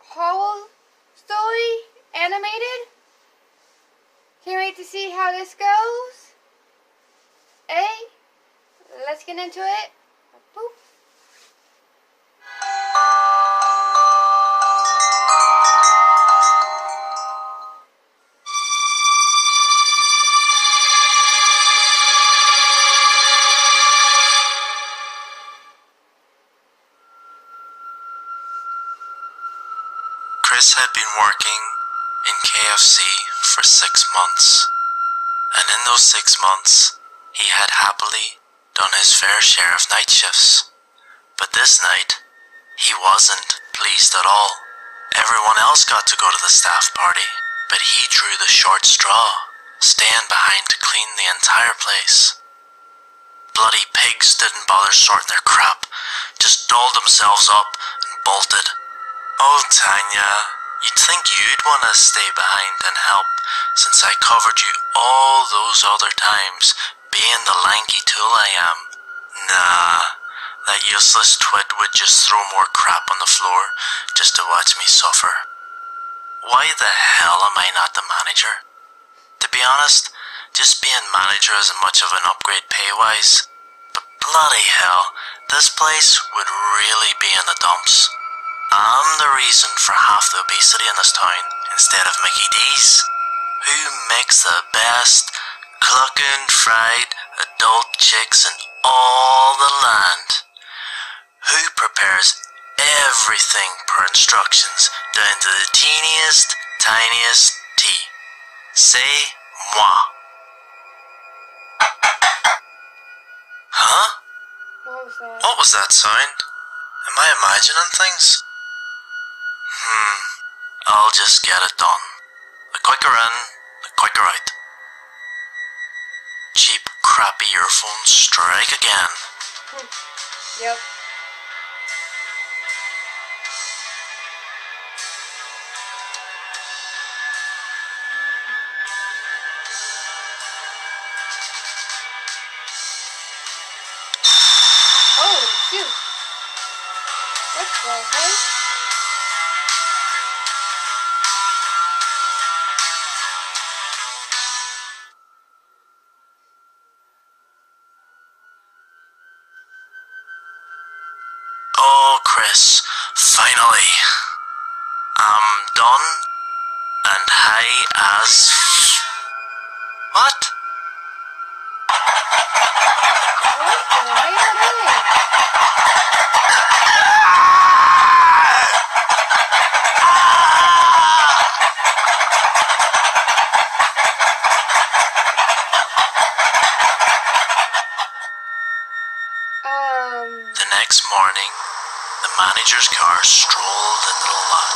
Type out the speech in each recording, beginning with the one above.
Hollow Story animated. Can't wait to see how this goes. Hey, let's get into it. Boop. Chris had been working in KFC for six months, and in those six months, he had happily done his fair share of night shifts. But this night, he wasn't pleased at all. Everyone else got to go to the staff party, but he drew the short straw, staying behind to clean the entire place. Bloody pigs didn't bother sorting their crap, just dolled themselves up and bolted. Oh, Tanya, you'd think you'd want to stay behind and help since I covered you all those other times, being the lanky tool I am. Nah, that useless twit would just throw more crap on the floor just to watch me suffer. Why the hell am I not the manager? To be honest, just being manager isn't much of an upgrade pay-wise. But bloody hell, this place would really be in the dumps. I'm the reason for half the obesity in this town instead of Mickey D's. Who makes the best clucking fried adult chicks in all the land? Who prepares everything per instructions down to the teeniest, tiniest tea? C'est moi. Huh? What was that? What was that sound? Am I imagining things? Hmm. I'll just get it done. The quicker in, the quicker out. Cheap, crappy earphones strike again. Yep. Oh, shoot. What the heck? Chris, finally. I'm done and high as. What? What the heck? Um, The next morning, the manager's car strolled into the lot.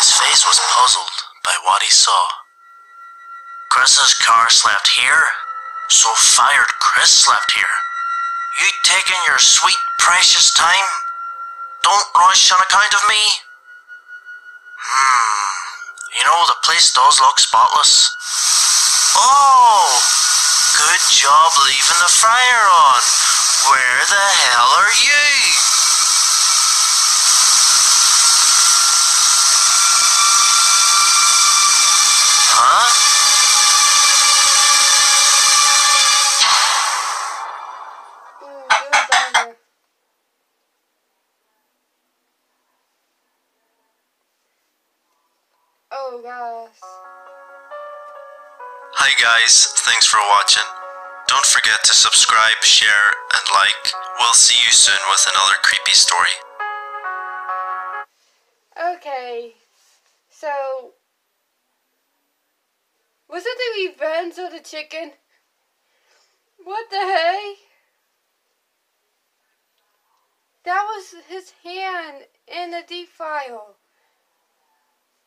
His face was puzzled by what he saw. Chris's car slept here, so fired Chris slept here. You taking your sweet, precious time? Don't rush on account of me. Hmm, you know, the place does look spotless. Oh, good job leaving the fryer on. Where the hell are you? Huh? ooh, good bugger. Oh gosh. Hi guys, thanks for watching. Don't forget to subscribe, share, and like. We'll see you soon with another creepy story. Okay, so was it the revenge of the chicken? What the heck? That was his hand in the deep file.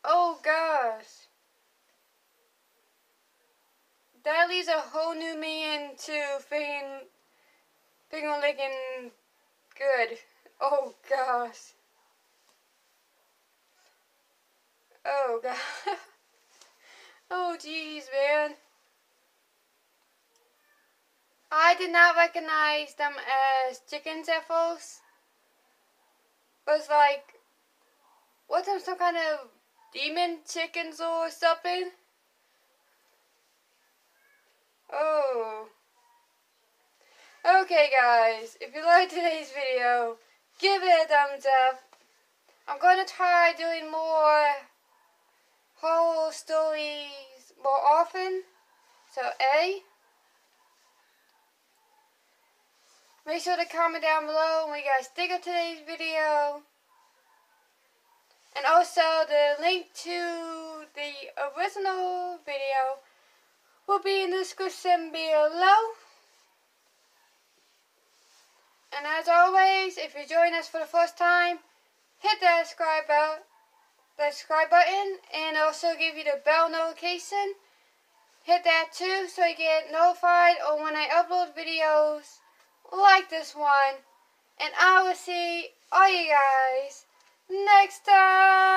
Oh gosh. That leaves a whole new meaning to finger, finger licking good. Oh gosh. Oh god. oh jeez, man. I did not recognize them as chickens at first. Was like, what's some kind of demon chickens or something? Oh. Okay guys, if you liked today's video, give it a thumbs up. I'm going to try doing more horror stories more often. So A. Make sure to comment down below when you guys think of today's video. And also the link to the original video will be in the description below. And as always, if you join us for the first time, hit that subscribe the subscribe button and also give you the bell notification. Hit that too so you get notified on when I upload videos like this one. And I will see all you guys next time.